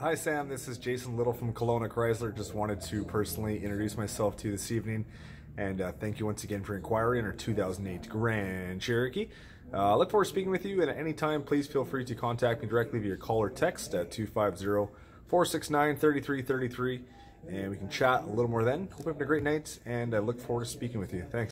Hi Sam, this is Jayson Little from Kelowna Chrysler. Just wanted to personally introduce myself to you this evening and uh, thank you once again for inquiring on our 2008 Grand Cherokee. Uh, look forward to speaking with you and at any time please feel free to contact me directly via call or text at 250-469-3333 and we can chat a little more then. Hope you have a great night and I look forward to speaking with you. Thanks.